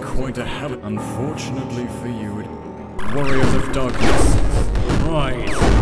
causing quite a hell. Unfortunately for you, Warriors of Darkness, rise!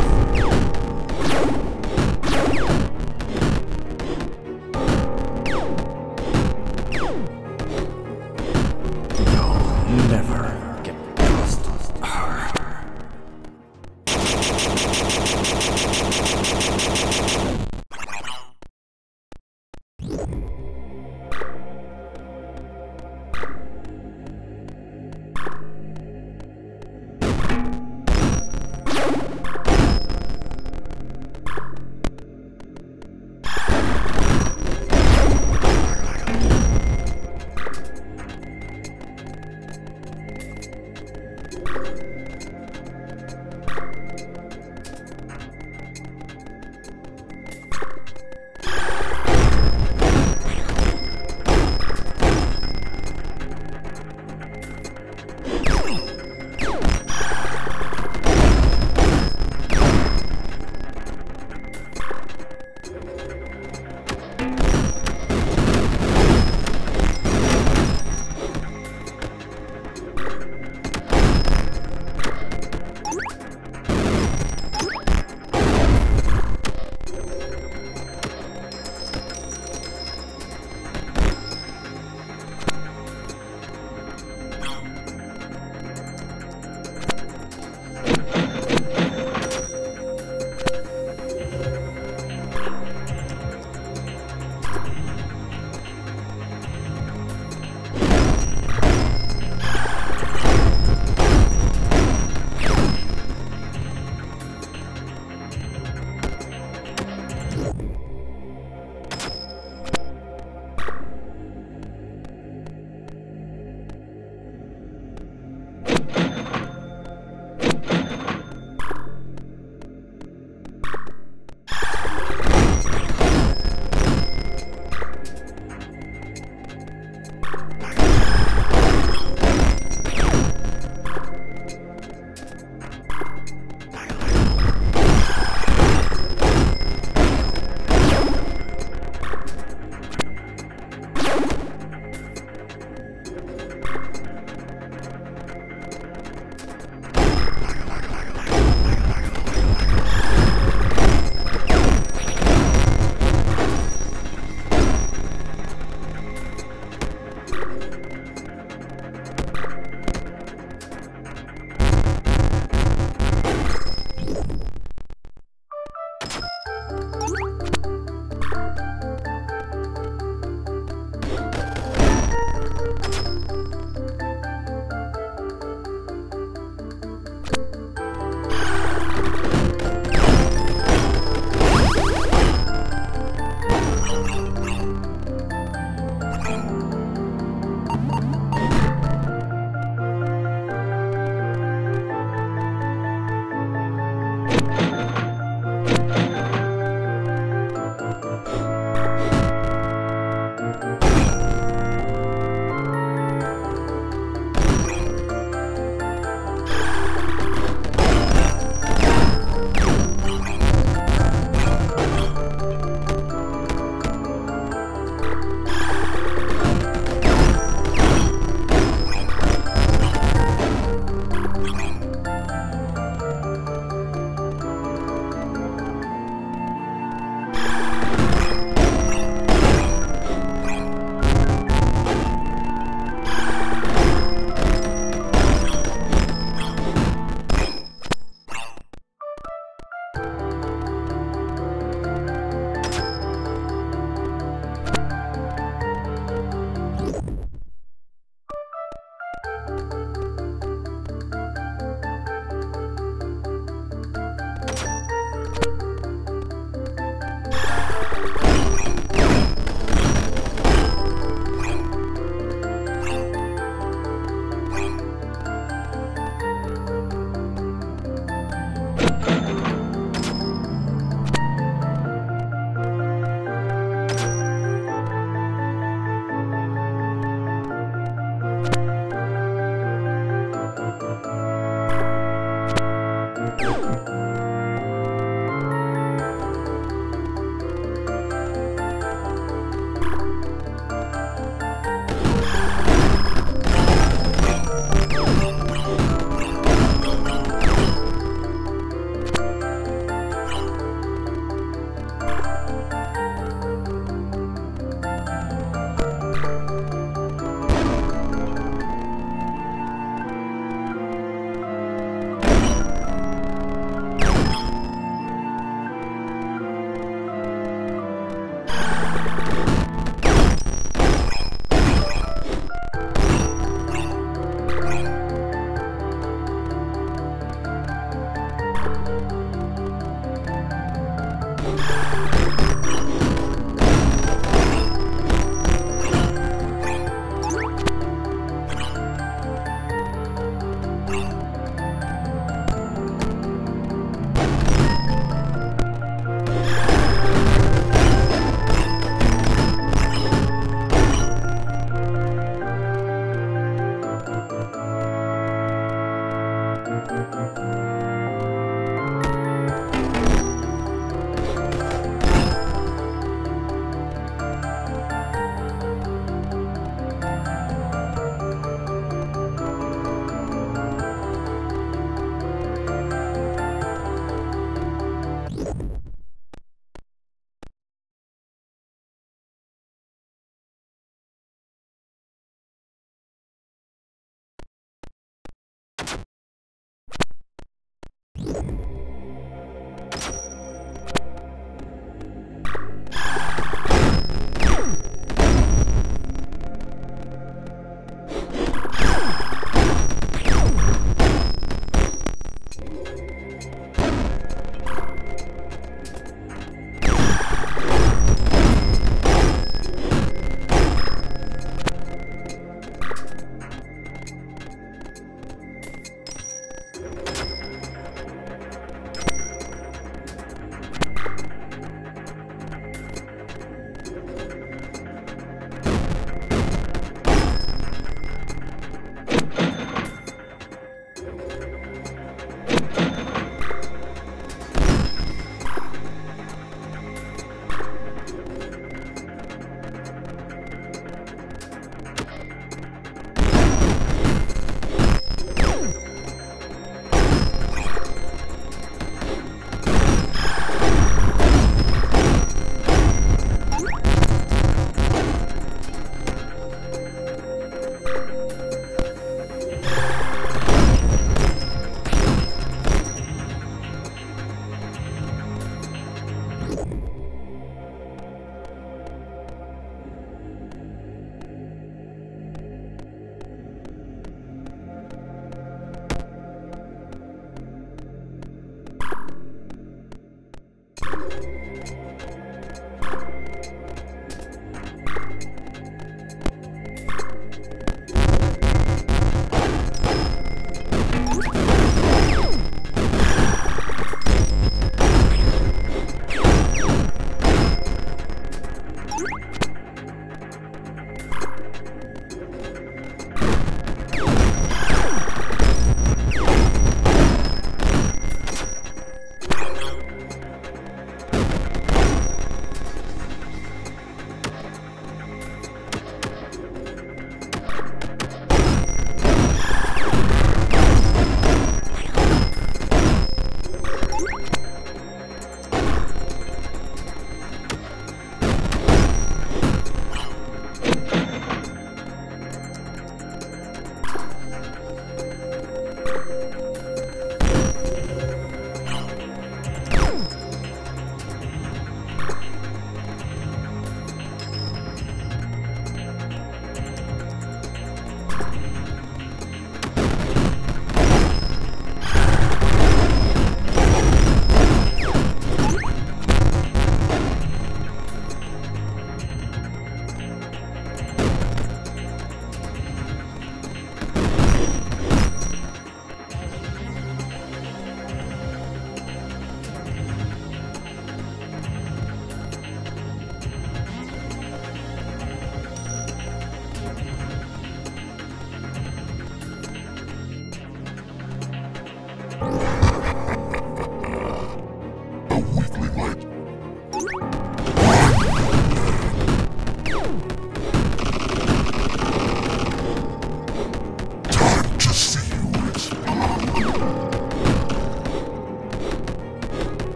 Música